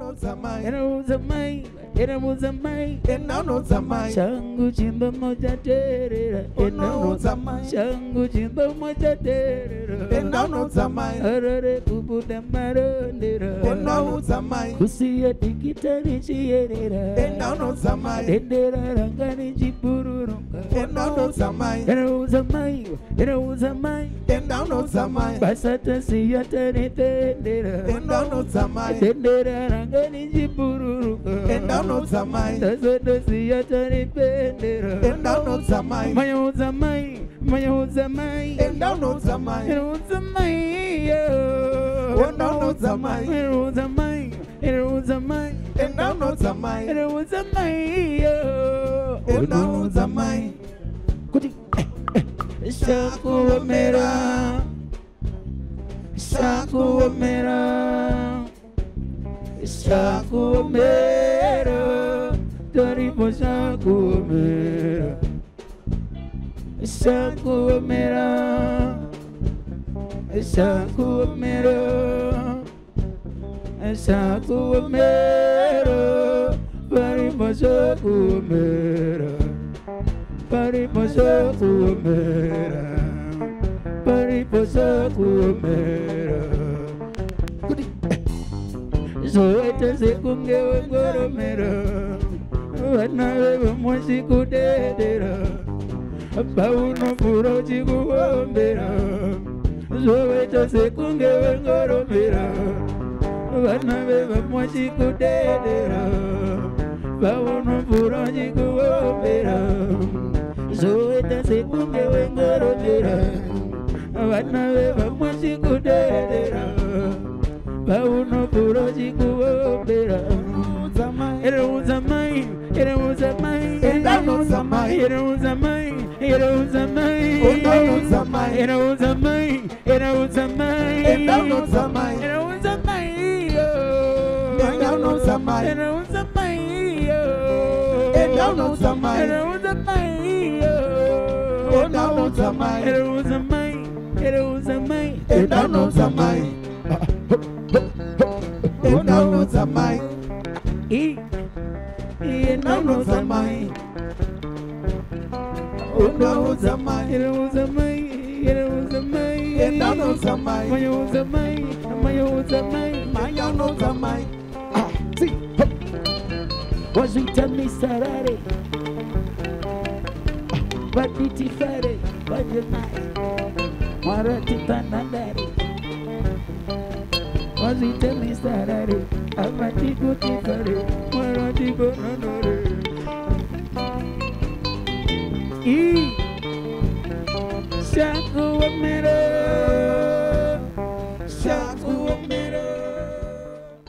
unodzamai ena unodzamai ena unodzamai ena unodzamai shangu chindomo chateerera ena unodzamai shangu chindomo chateerera ena unodzamai arare kubuda marondera. Ena unodzamai kusiya dikita richiyerera ena unodzamai dendera ranga rangani chipururuka, enaunozamai inauzamai, inauzamai, enaunozamai basata siya tani tendera, enaunozamai dendera rangani chipururuka, enaunozamai Tasota siya tani pendera, enaunozamai Mayuzamai, mayuzamai, enaunozamai mayuzamai, Unauzamai. mayuzamai, mayuzamai, enaunozamai mayuzamai, enaunozamai kuti shakuomera, shakuomera, shakuomera, taripo shakuomera. Shakuomera Shakuomera Shakuomera Parima Shakuomera Parima sekumera kuti zoita sekunge wegoromera vana vevomosi kudedera paunopfuura uchikuhombera zvovoita sekunge vengoromera vana vevamosi kudedera paunopfuura uchikuhombera zvovoita sekunge wengoromera wana veva mwasikudedera vaunopura chikuvombera ereudza mai ereudza mai ereudza mai ereudza mai ereudza mai ereudza mai ereudza mai ereudza mai ereudza mai ereudza mai ereudza mai ereudza mai ereudza mai ereudza mai ereudza mai vana vevamwa chikudedera pauno puro chikuombera Iruzamai, Iruzamai, Iruzamai. Iruzamai, Iruzamai, Iruzamai. Iruzamai, Iruzamai, Iruzamai. Iruzamai, Iruzamai. Iruzamai, Iruzamai. Iruzamai, Iruzamai. Iruzamai, Iruzamai, enaunozamai enaunozamai I- enaunozamai unauzamai Iruzamai, Iruzamai, enaunozamai Mayuzamai, Mayuzamai, mayaunozamai ah, Wazita misarare Baditi fare Wajemai Marati tanadare Wazita misarare Amati kuti fare Marati gonanare I Shaku